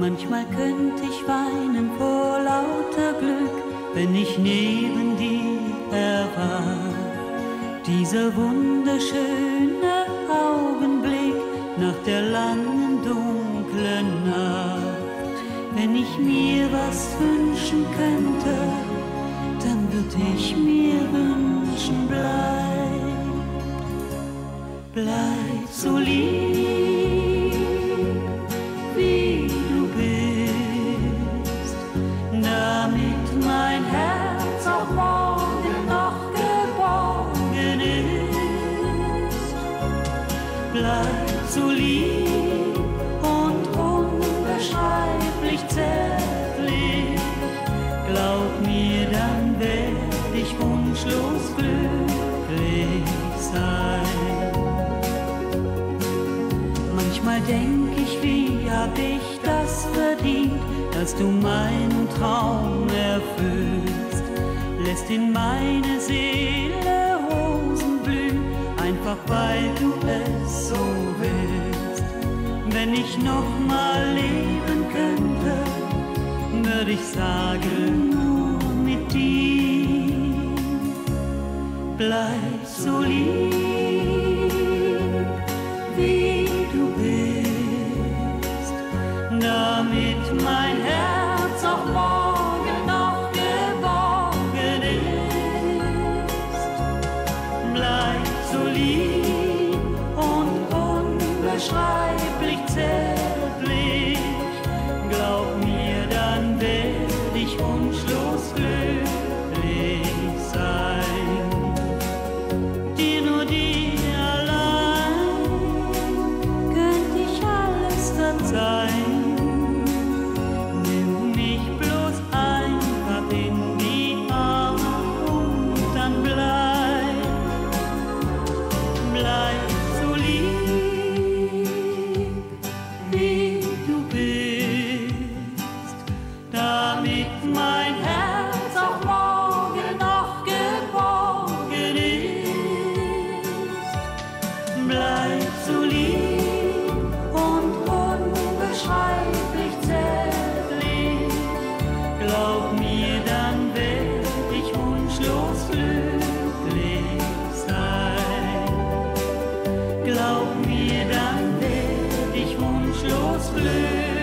Manchmal könnte ich weinen vor lauter Glück, wenn ich neben dir erwacht. Dieser wunderschöne Augenblick nach der langen dunklen Nacht. Wenn ich mir was wünschen könnte, dann würde ich mir wünschen, bleib, bleib so lieb, Bleib so lieb und unbeschreiblich zärtlich, glaub mir, dann werd ich wunschlos glücklich sein. Manchmal denk ich, wie hab ich das verdient, dass du meinen Traum erfüllst, lässt in meine Seele einfach weil du es so willst. Wenn ich noch mal leben könnte, würde ich sagen, lieb und unbeschreiblich zärtlich, Glaub mir,